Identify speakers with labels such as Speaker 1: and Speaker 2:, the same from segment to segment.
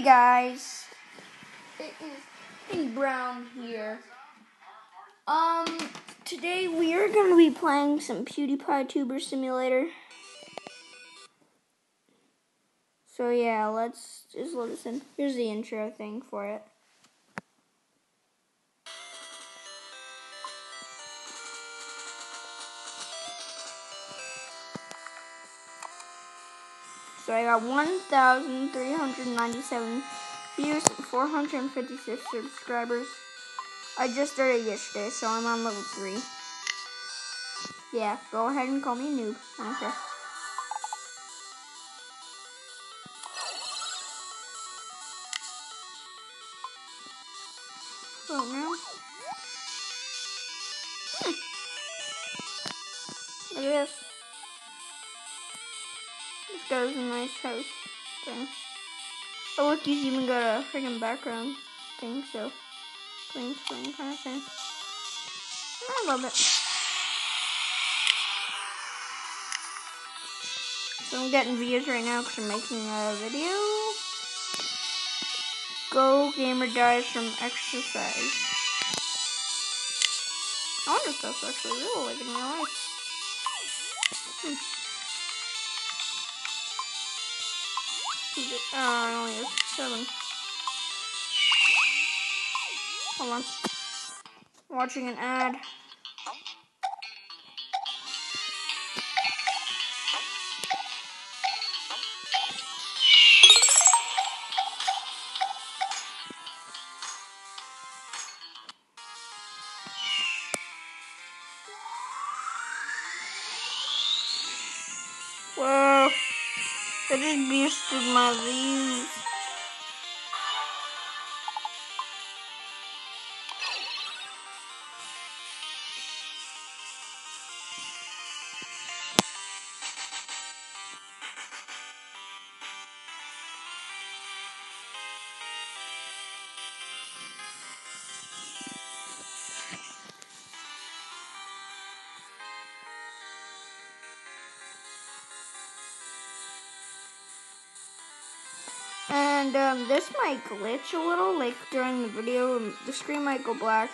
Speaker 1: Hey guys, it is Penny Brown here. Um, today we are going to be playing some PewDiePie Tuber Simulator. So yeah, let's just listen. Here's the intro thing for it. So I got 1,397 views and 456 subscribers. I just started yesterday, so I'm on level 3. Yeah, go ahead and call me noob. Care. Oh no. Hmm. Guy's a nice house thing. Oh look, he's even got a freaking background thing, so green screen kind of thing. I love it. So I'm getting views right now because I'm making a video. Go gamer dies from exercise. I wonder if that's actually real, like in real life. Hmm. Oh, I only have seven. Hold on. Watching an ad. That just boosted And um, this might glitch a little, like during the video, the screen might go black.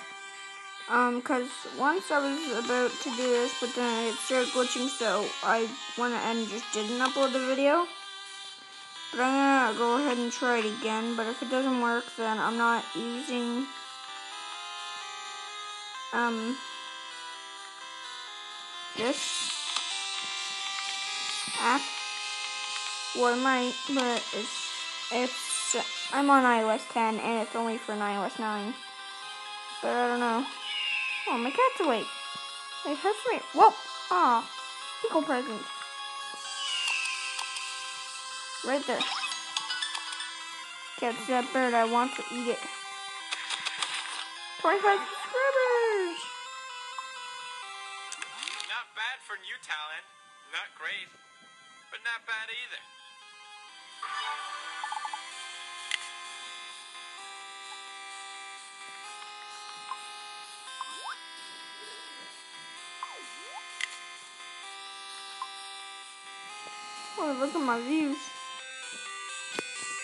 Speaker 1: Um, cause once I was about to do this, but then it started glitching, so I went and just didn't upload the video. But I'm gonna go ahead and try it again, but if it doesn't work, then I'm not using, um, this app. Well, I might, but it's it's I'm on iOS 10 and it's only for an iOS 9. But I don't know. Oh, my cat's awake. It hurts me. Whoa! Aw, pickle present. Right there. Catch that bird. I want to eat it. 25 subscribers!
Speaker 2: Not bad for new talent. Not great, but not bad either.
Speaker 1: Oh, look at my views.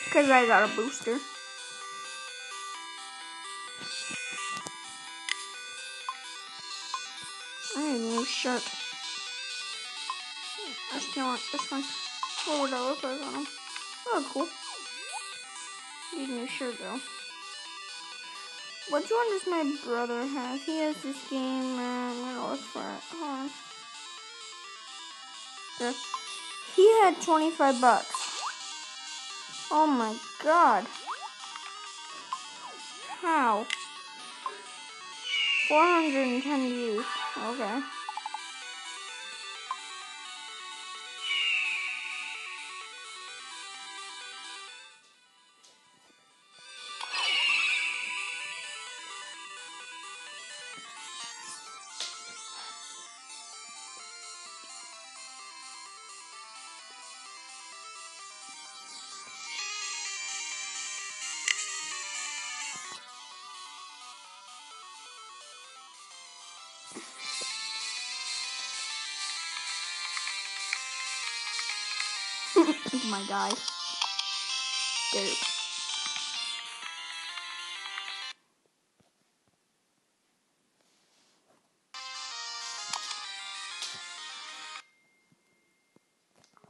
Speaker 1: Because I got a booster. I need a new shirt. I still want this one. What would I look like on them? Oh, cool. Need a new shirt though. Which one does my brother have? He has this game. Uh, I'm gonna look for it. Hold on. There. He had 25 bucks. Oh my god. How? 410 views. Okay. my guy. Dude.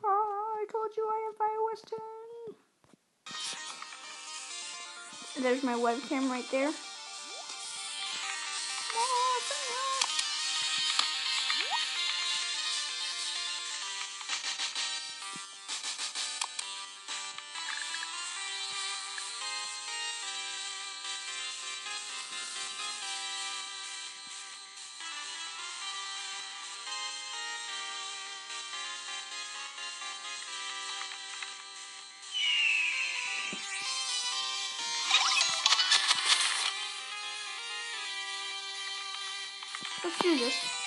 Speaker 1: Oh, I told you I am Fire There's my webcam right there. Let's do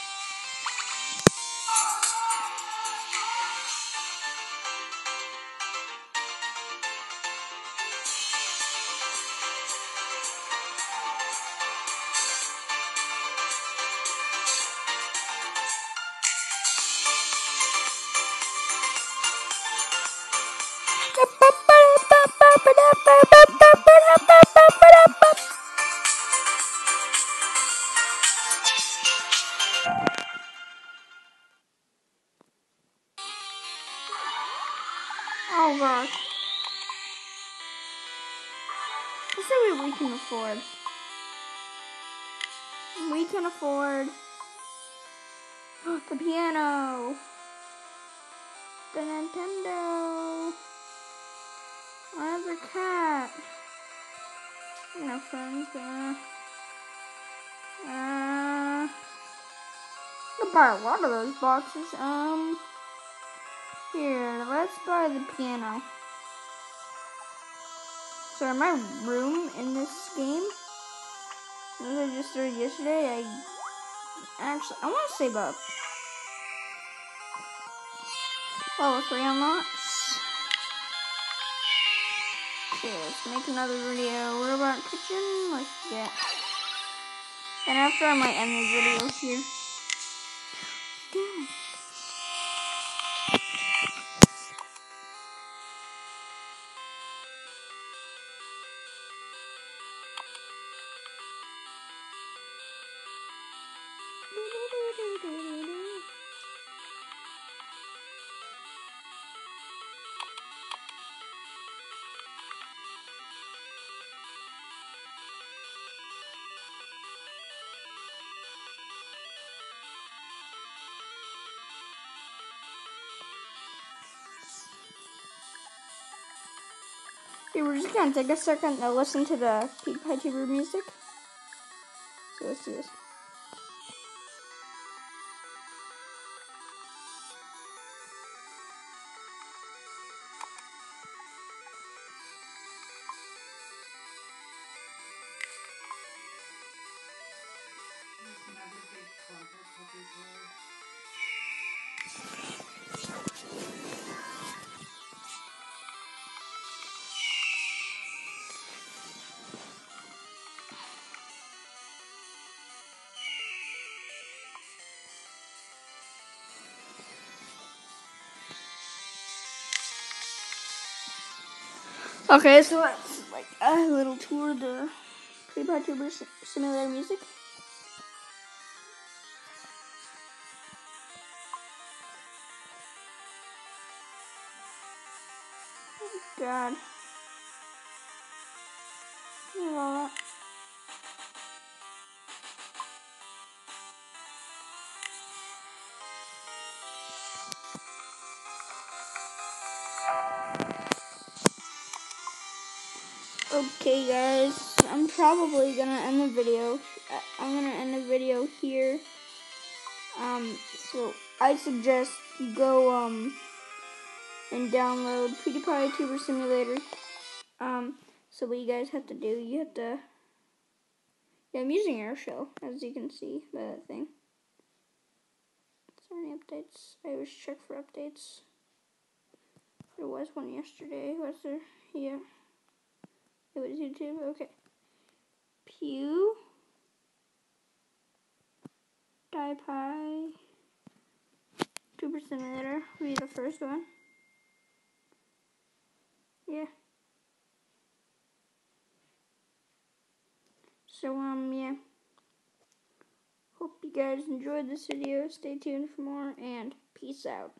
Speaker 1: afford. We can afford the piano, the Nintendo, another cat, no friends, uh, uh, I buy a lot of those boxes, um, here, let's buy the piano. So my room in this game, as I just started yesterday, I actually, I want to save up. Level 3 unlocks. Okay, let's make another video. What about kitchen? Let's get. And after I might end the video here. Damn Okay, we're just gonna take a second to listen to the PewDiePie Tuber music. So let's do this. Okay, so that's like a little tour of the PewDiePie Tuber Sim- Simulator music. Oh, God. It. Okay, guys, I'm probably gonna end the video. I- I'm gonna end the video here. Um, so I suggest you go um and download PewDiePie Tuber Simulator. Um, so what you guys have to do, you have to. Yeah, I'm using AirShou, as you can see by that thing. Is there any updates? I always check for updates. There was one yesterday. Was there? Yeah. It was YouTube. Okay. Pew. DiePie. Tuber Simulator. Will be the first one. Yeah. So um yeah. Hope you guys enjoyed this video. Stay tuned for more and peace out.